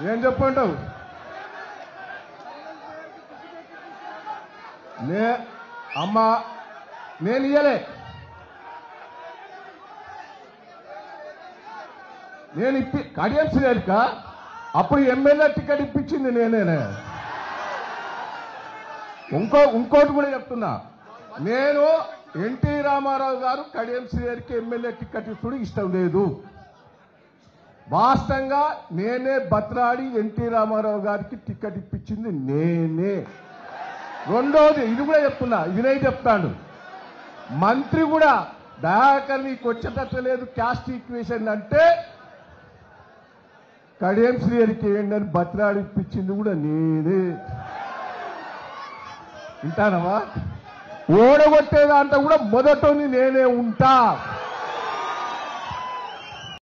ఏం చెప్పంటావు? నే అమ్మా నేను ఇయ్యలే. నేను ఇప్పి కడియం లేక అప్పుడు ఎమ్మెల్యే టికెట్ ఇప్పించింది నేనేనే. ఇంకో ఇంకోటి కూడా చెప్తున్నా. నేను ఎన్టీ రామారావు గారు కడియం శ్రీహరికి ఎమ్మెల్యే టికెట్ ఇప్పుడు ఇష్టం లేదు. వాస్తవంగా నేనే బత్రాడి ఎన్టీ రామారావు గారికి టికెట్ ఇప్పించింది నేనే. రెండోది ఇది కూడా చెప్తున్నా ఇదే చెప్తాను మంత్రి కూడా దయాకర్ నీకు వచ్చేటట్టు లేదు క్యాస్ట్ ఈక్వేషన్ అంటే కడియం శ్రీహరికి ఏంటని బత్రాడి ఇప్పించింది కూడా నేనే. వింటానవా? ఓడగొట్టే దాంట్లో కూడా మొదటని నేనే ఉంటా.